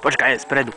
Počkaj, je spredu.